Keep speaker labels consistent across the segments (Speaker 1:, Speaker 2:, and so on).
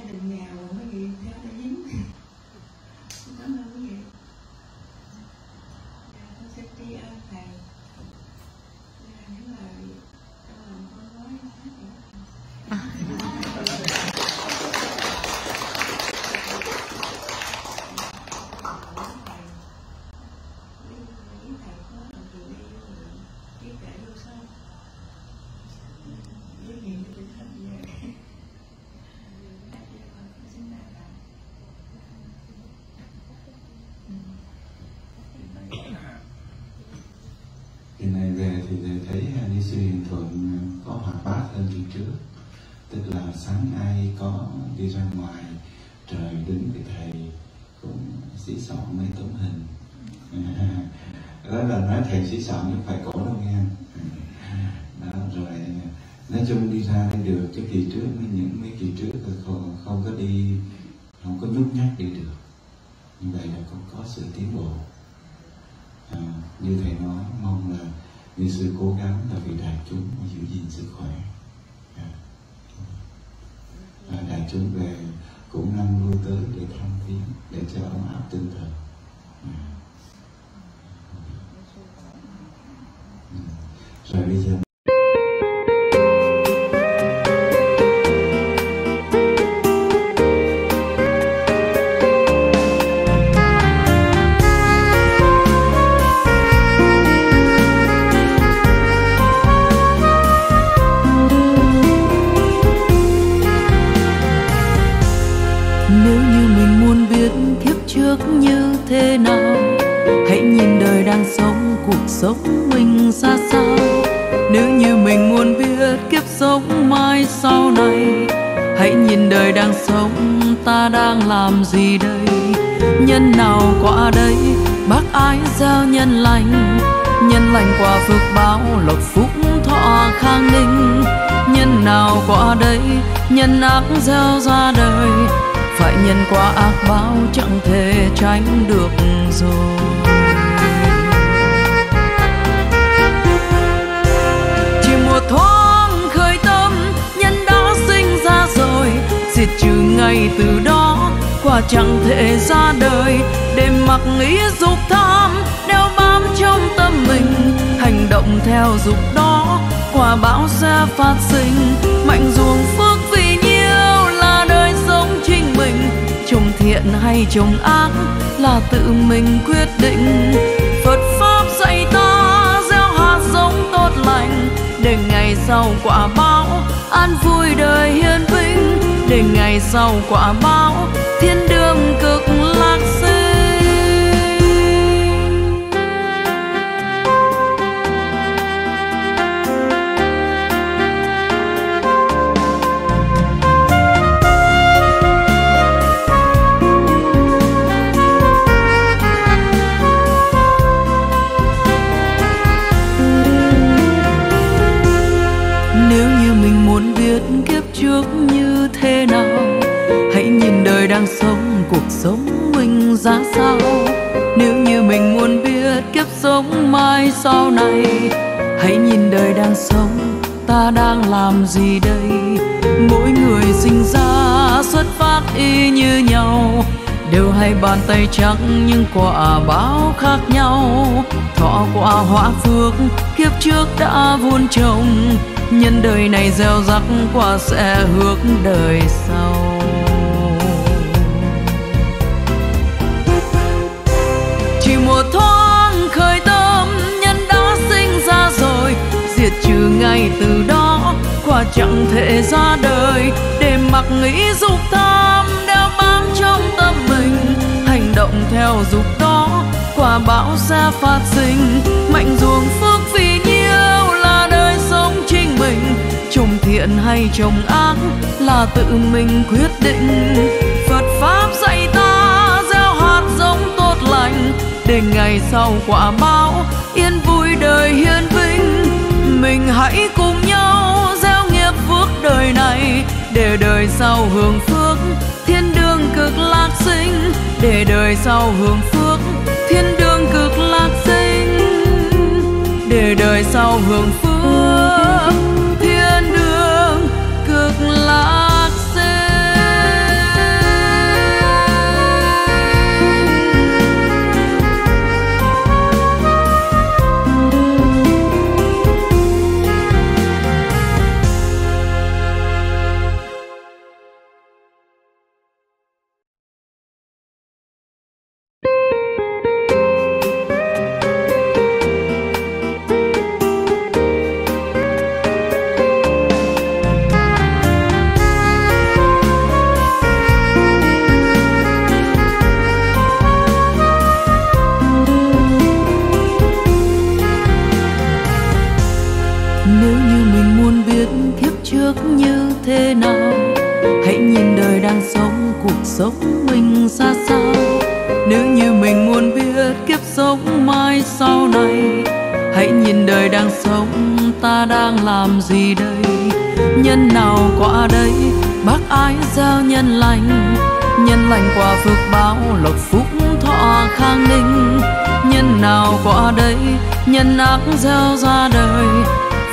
Speaker 1: kind of man. Sợ nhưng phải cổ đâu nghe Đó rồi nói chung đi ra đi được cái kỳ trước những mấy kỳ trước không, không có đi không có nhúc nhát đi được. Như vậy là cũng có sự tiến bộ. À, như thầy nói mong là vì sự cố gắng là vì đại chúng mà giữ gìn sức khỏe. À. Đại chúng về cũng năm lui tới để thăm viếng để cho ấm áp tinh thần. À. rồi bây giờ
Speaker 2: Nếu như mình muốn biết kiếp trước như thế nào, Hãy nhìn đời đang sống, cuộc sống mình ra sao. Nếu như mình muốn biết kiếp sống mai sau này, Hãy nhìn đời đang sống, ta đang làm gì đây? Nhân nào qua đây, bác ái gieo nhân lành? Nhân lành qua phước báo, lộc phúc thọ khang ninh. Nhân nào qua đây, nhân ác gieo ra đời? Phải nhân qua ác báo, chẳng thể tránh được rồi. Trừ ngày từ đó quả chẳng thể ra đời. Để mặc ý dục tham, đeo bám trong tâm mình, hành động theo dục đó quả bão sẽ phát sinh. Mạnh ruồng phước vì nhiêu là đời sống chính mình. Trồng thiện hay trồng ác là tự mình quyết định. Phật pháp dạy ta gieo hạt giống tốt lành, để ngày sau quả báo, an vui đời hiền vinh để ngày sau quả báo thiên đường sống, cuộc sống mình ra sao? Nếu như mình muốn biết kiếp sống mai sau này, Hãy nhìn đời đang sống, ta đang làm gì đây? Mỗi người sinh ra, xuất phát y như nhau, đều hai bàn tay trắng nhưng quả báo khác nhau. Thọ quả hóa phước, kiếp trước đã vun trồng, nhân đời này gieo rắc quả sẽ hướng đời sau. Chẳng thể ra đời để mặc nghĩ dục tham đeo bám trong tâm mình. Hành động theo dục đó, quả báo sẽ phát sinh. Mạnh ruồng phước vì nhiêu là đời sống chính mình. Trồng thiện hay trồng ác là tự mình quyết định. Phật pháp dạy ta gieo hạt giống tốt lành, để ngày sau quả báo yên vui đời hiền vinh. Mình hãy cùng nhau đời này, để đời sau hưởng phước, thiên đường cực lạc sinh. Để đời sau hưởng phước, thiên đường cực lạc sinh. Để đời sau hưởng phước. Sống mình ra sao? Nếu như mình muốn biết kiếp sống mai sau này, hãy nhìn đời đang sống, ta đang làm gì đây? Nhân nào qua đây bác ái gieo nhân lành nhân lành qua phước báo lộc phúc thọ khang ninh. Nhân nào qua đây nhân ác gieo ra đời,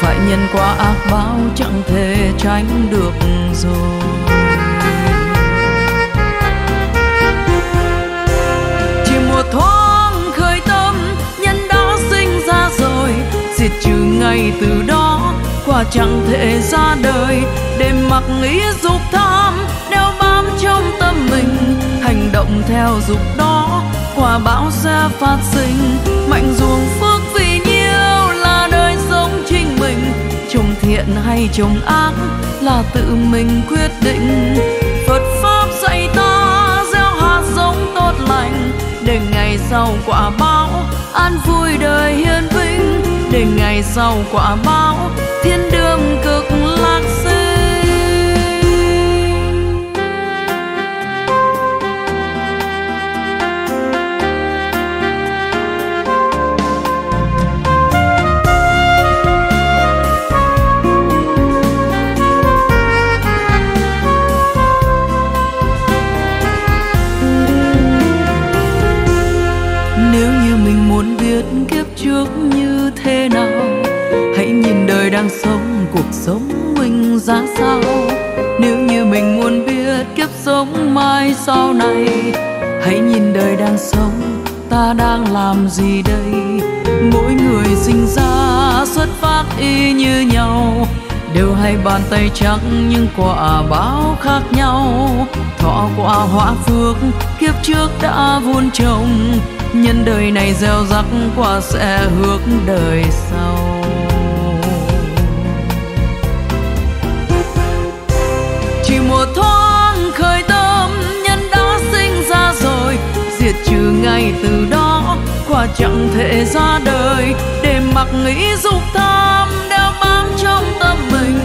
Speaker 2: phải nhân qua ác báo chẳng thể tránh được rồi. Ngày từ đó quả chẳng thể ra đời, để mặc ý dục tham, đeo bám trong tâm mình, hành động theo dục đó quả bão sẽ phát sinh. Mạnh ruồng phước vì nhiêu là đời sống chính mình, trồng thiện hay trồng ác là tự mình quyết định. Phật pháp dạy ta gieo hạt giống tốt lành, để ngày sau quả bão an vui đời hiền vinh để ngày sau quả báo thiên đường trước như thế nào? Hãy nhìn đời đang sống, cuộc sống mình ra sao? Nếu như mình muốn biết kiếp sống mai sau này, hãy nhìn đời đang sống, ta đang làm gì đây? Mỗi người sinh ra, xuất phát y như nhau. Đều hai bàn tay trắng nhưng quả báo khác nhau. Thọ quả hóa phước, kiếp trước đã vun trồng nhân đời này gieo rắc quả sẽ hướng đời sau. Chỉ một thoáng khởi tâm, nhân đã sinh ra rồi. Diệt trừ ngay từ đó, quả chẳng thể ra đời. Để mặc nghĩ dục tham đeo bám trong tâm mình,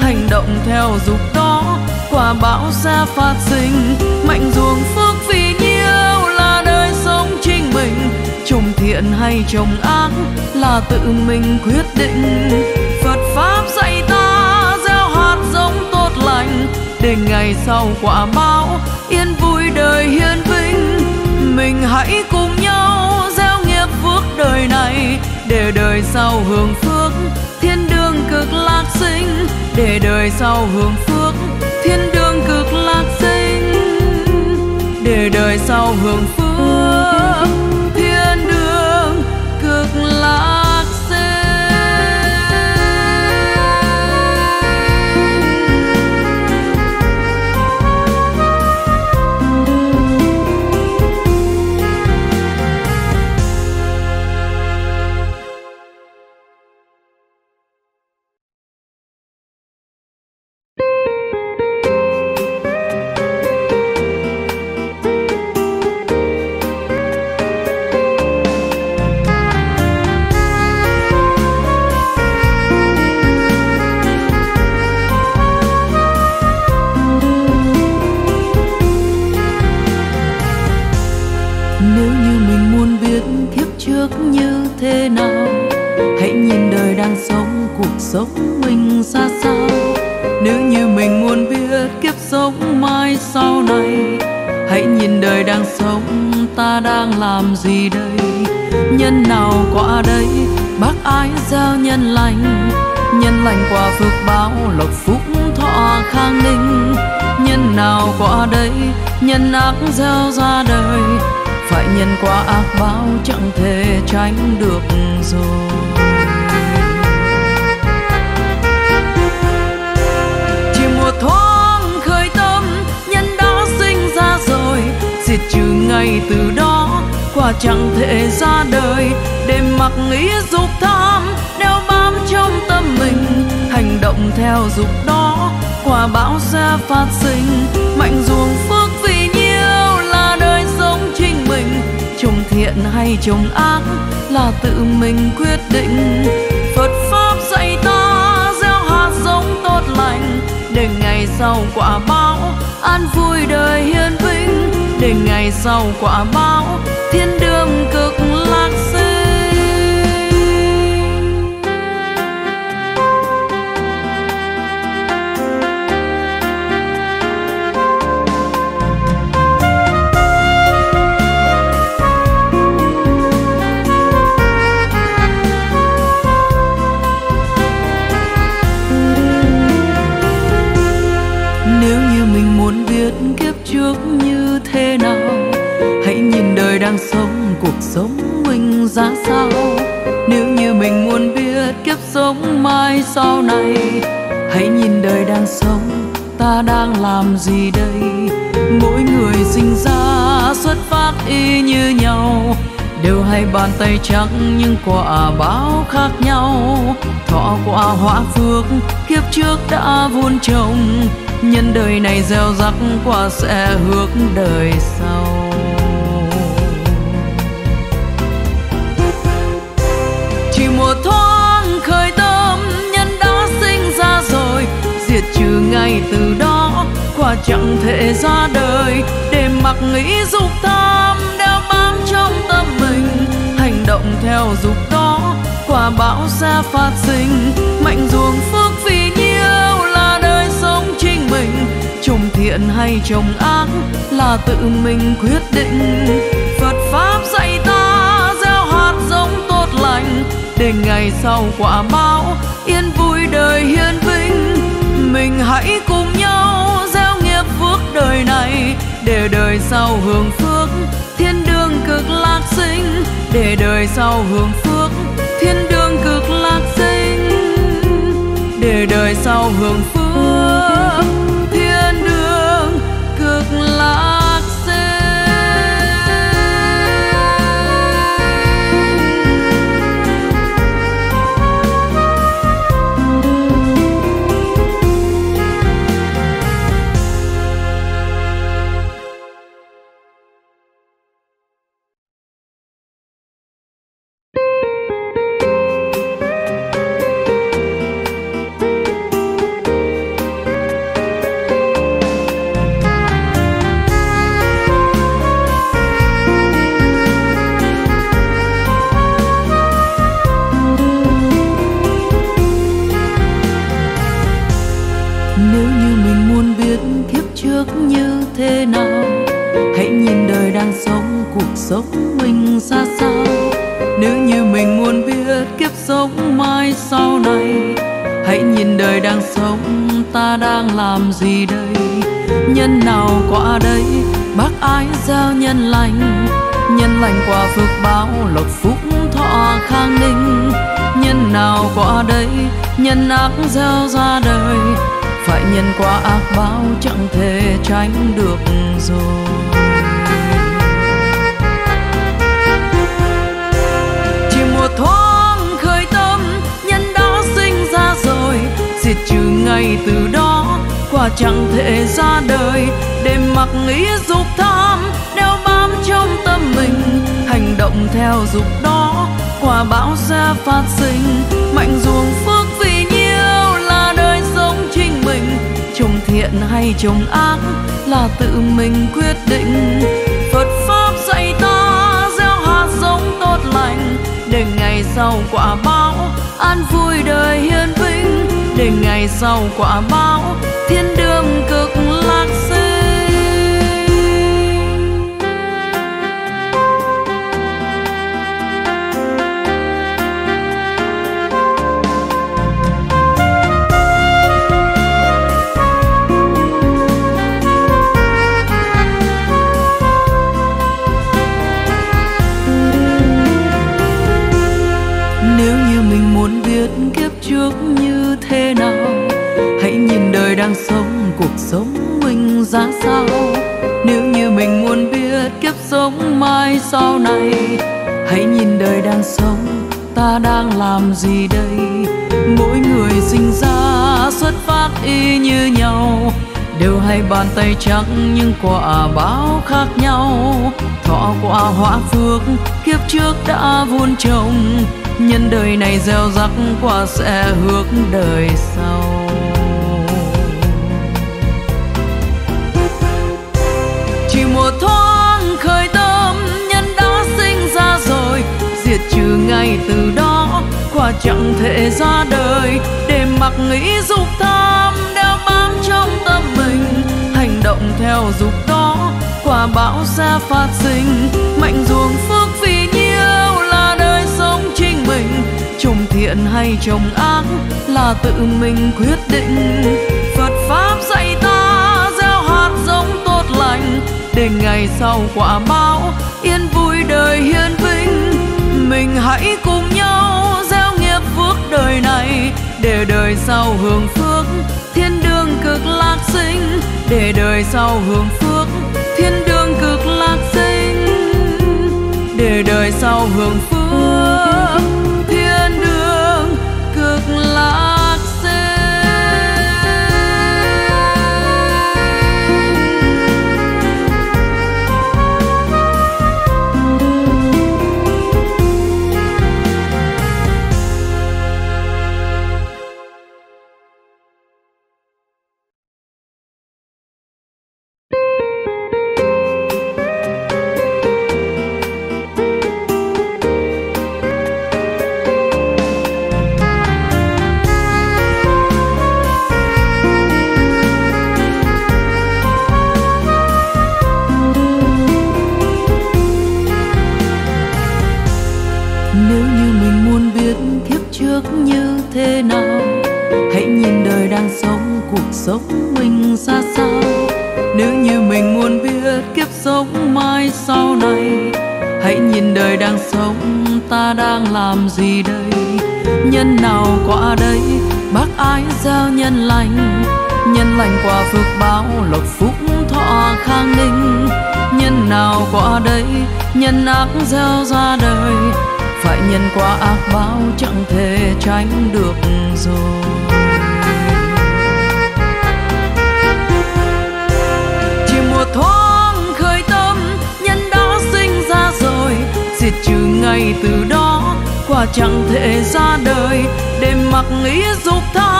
Speaker 2: hành động theo dục đó, quả bão sẽ phát sinh, mạnh dù hay trồng ác là tự mình quyết định. Phật pháp dạy ta gieo hạt giống tốt lành, để ngày sau quả báo yên vui đời hiền vinh. Mình hãy cùng nhau gieo nghiệp phước đời này, để đời sau hưởng phước thiên đường cực lạc sinh. Để đời sau hưởng phước thiên đường cực lạc sinh. Để đời sau hưởng phước mai sau này. Hãy nhìn đời đang sống, ta đang làm gì đây? Nhân nào qua đây? Bác ái gieo nhân lành. Nhân lành qua phước báo, lộc phúc thọ khang ninh. Nhân nào qua đây? Nhân ác gieo ra đời. Phải nhân qua ác báo, chẳng thể tránh được rồi. Ngày từ đó quả chẳng thể ra đời, để mặc ý dục tham, đeo bám trong tâm mình, hành động theo dục đó quả bão sẽ phát sinh. Mạnh ruồng phước vì nhiêu là đời sống chính mình, trồng thiện hay trồng ác là tự mình quyết định. Phật pháp dạy ta gieo hạt giống tốt lành, để ngày sau quả báo, an vui đời hiền vinh để ngày sau quả báo thiên đường cực thế nào? Hãy nhìn đời đang sống, cuộc sống mình ra sao? Nếu như mình muốn biết kiếp sống mai sau này, hãy nhìn đời đang sống, ta đang làm gì đây? Mỗi người sinh ra, xuất phát y như nhau, đều hai bàn tay trắng nhưng quả báo khác nhau. Thọ quả hóa phước, kiếp trước đã vun trồng nhân đời này gieo rắc quả sẽ hướng đời sau. Chỉ một thoáng khởi tâm, nhân đã sinh ra rồi. Diệt trừ ngay từ đó quả chẳng thể ra đời. Để mặc nghĩ dục tham, đeo bám trong tâm mình. Hành động theo dục đó quả bão sẽ phát sinh. Mạnh ruồng phước thiện hay trồng ác là tự mình quyết định. Phật pháp dạy ta gieo hạt giống tốt lành để ngày sau quả báo yên vui đời hiền vinh. Mình hãy cùng nhau gieo nghiệp phước đời này để đời sau hưởng phước. Thiên đường cực lạc sinh để đời sau hưởng phước. Thiên đường cực lạc sinh để đời sau hưởng phước. Ta đang làm gì đây? Nhân nào qua đây bác ái gieo nhân lành. Nhân lành quả phước báo, lộc phúc thọ khang ninh. Nhân nào qua đây nhân ác gieo ra đời. Phải nhân quả ác báo, chẳng thể tránh được rồi. Trừ ngày từ đó quả chẳng thể ra đời. Để mặc ý dục tham, đeo bám trong tâm mình, hành động theo dục đó quả bão sẽ phát sinh. Mạnh ruồng phước vì nhiêu là đời sống chính mình. Trồng thiện hay trồng ác là tự mình quyết định. Phật pháp dạy ta gieo hạt giống tốt lành, để ngày sau quả báo, an vui đời hiền vinh để ngày sau quả báo thiên đường cực lạc Hãy nhìn đời đang sống, cuộc sống mình ra sao? Nếu như mình muốn biết kiếp sống mai sau này, hãy nhìn đời đang sống, ta đang làm gì đây? Mỗi người sinh ra, xuất phát y như nhau, đều hai bàn tay trắng nhưng quả báo khác nhau. Thọ quả hóa phước, kiếp trước đã vun trồng nhân đời này gieo rắc quả sẽ hướng đời sau. Chỉ mùa thoáng khởi tâm, nhân đã sinh ra rồi. Diệt trừ ngay từ đó quả chẳng thể ra đời. Để mặc nghĩ dục tham đeo bám trong tâm mình. Hành động theo dục đó quả bão sẽ phát sinh. Mạnh ruồng phơi hay trồng ác là tự mình quyết định. Phật pháp dạy ta gieo hạt giống tốt lành, để ngày sau quả báo yên vui đời hiền vinh. Mình hãy cùng nhau gieo nghiệp phước đời này, để đời sau hưởng phước thiên đường cực lạc sinh. Để đời sau hưởng phước thiên đường cực lạc sinh. Để đời sau hưởng phước thái gieo nhân lành nhân lành qua phước báo lộc phúc thọ khang ninh. Nhân nào qua đây, nhân ác gieo ra đời phải nhân qua ác báo chẳng thể tránh được rồi. Chỉ một thoáng khởi tâm nhân đã sinh ra rồi diệt trừ ngay từ đó quả chẳng thể ra đời. Để mặc ý dục tha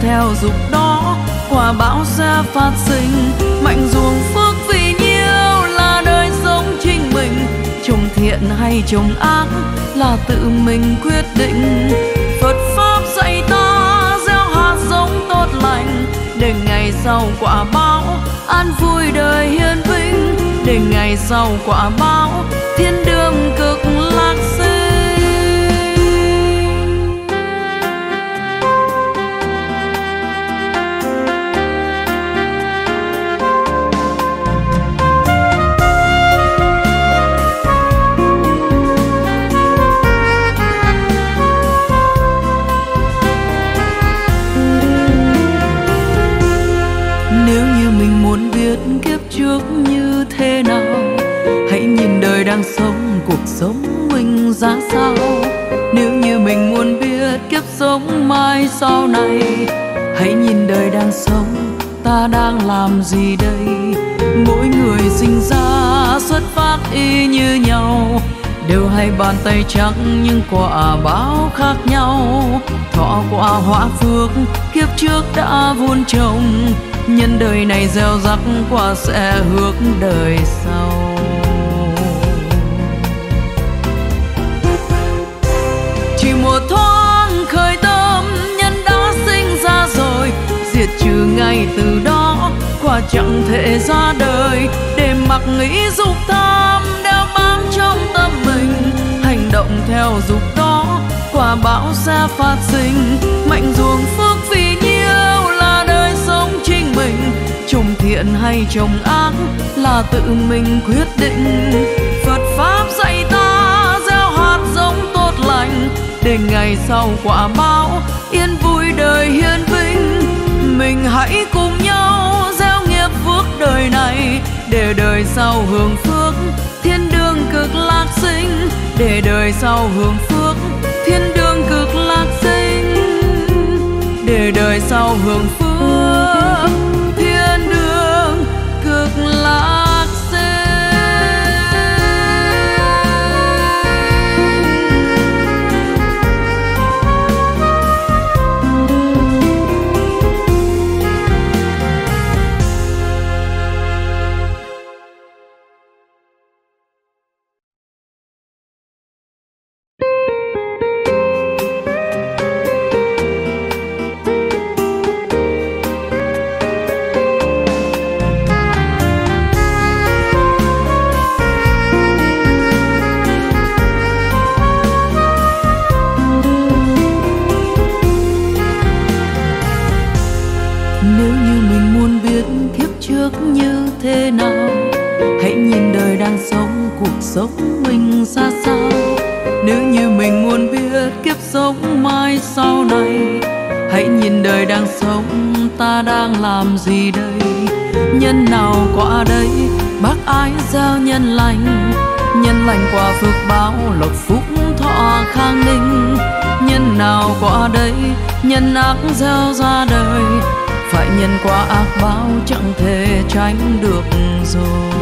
Speaker 2: theo dục đó. Quả bão sẽ phát sinh, mạnh ruồng phước vì nhiêu là đời sống chính mình. Trồng thiện hay trồng ác là tự mình quyết định. Phật pháp dạy ta gieo hạt giống tốt lành, để ngày sau quả báo an vui đời hiền vinh. Để ngày sau quả báo thiên đường cực lạc sống mình ra sao? Nếu như mình muốn biết kiếp sống mai sau này, hãy nhìn đời đang sống, ta đang làm gì đây? Mỗi người sinh ra, xuất phát y như nhau, đều hai bàn tay trắng nhưng quả báo khác nhau. Thọ quả hóa phước, kiếp trước đã vun trồng, nhân đời này gieo rắc quả sẽ hướng đời sau. Ngày từ đó quả chẳng thể ra đời, để mặc nghĩ dục tham đeo bám trong tâm mình, hành động theo dục đó quả bão sẽ phát sinh. Mạnh ruồng phước vì nhiêu là đời sống chính mình trồng thiện hay trồng ác là tự mình quyết định. Phật pháp dạy ta gieo hạt giống tốt lành, để ngày sau quả báo, yên vui đời hiền mình hãy cùng nhau gieo nghiệp phước đời này, để đời sau hưởng phước. Thiên đường cực lạc sinh, để đời sau hưởng phước. Thiên đường cực lạc sinh, để đời sau hưởng phước. Lộc phúc thọ khang ninh. Nhân nào qua đây, nhân ác gieo ra đời. Phải nhân quả ác báo chẳng thể tránh được rồi.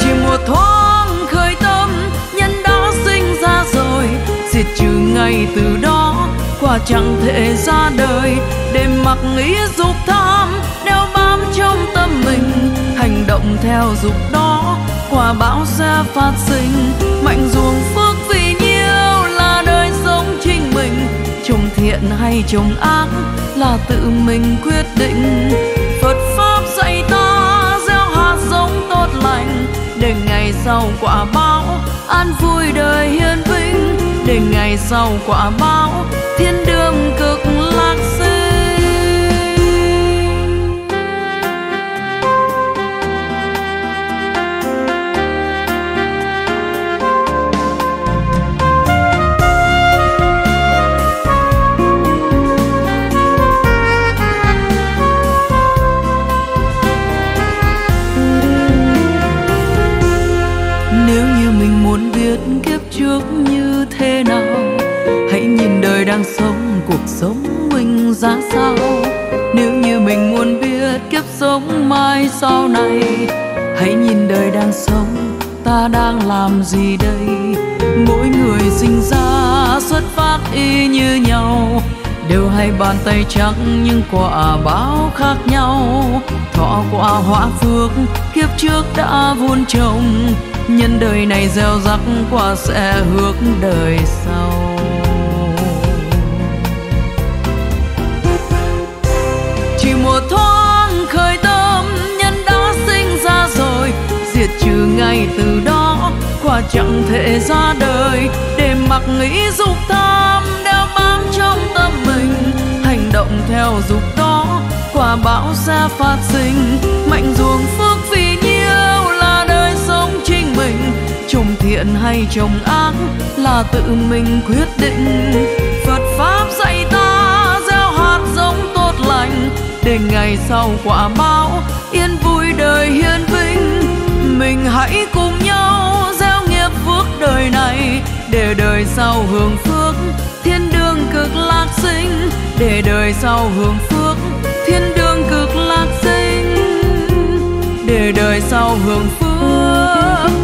Speaker 2: Chỉ một thoáng khởi tâm, nhân đã sinh ra rồi. Diệt trừ ngay từ đó quả chẳng thể ra đời. Để mặc ý dục tham động theo dục đó. Quả bão sẽ phát sinh, mạnh ruồng phước vì nhiêu là đời sống chính mình. Trồng thiện hay trồng ác là tự mình quyết định. Phật pháp dạy ta gieo hạt giống tốt lành, để ngày sau quả báo an vui đời hiền vinh để ngày sau quả báo thiên đường cực sống mình ra sao? Nếu như mình muốn biết kiếp sống mai sau này, hãy nhìn đời đang sống, ta đang làm gì đây? Mỗi người sinh ra, xuất phát y như nhau, đều hai bàn tay trắng nhưng quả báo khác nhau. Thọ quả hóa phước, kiếp trước đã vun trồng, nhân đời này gieo rắc quả sẽ hướng đời sau. Ngay từ đó quả chẳng thể ra đời, để mặc nghĩ dục tham đeo bám trong tâm mình, hành động theo dục đó quả bão sẽ phát sinh, mạnh ruồng phước vì nhiêu là đời sống chính mình, trồng thiện hay trồng ác là tự mình quyết định. Phật pháp dạy ta gieo hạt giống tốt lành, để ngày sau quả báo, yên vui đời hiền hãy cùng nhau gieo nghiệp phước đời này, để đời sau hưởng phước. Thiên đường cực lạc sinh, để đời sau hưởng phước. Thiên đường cực lạc sinh, để đời sau hưởng phước.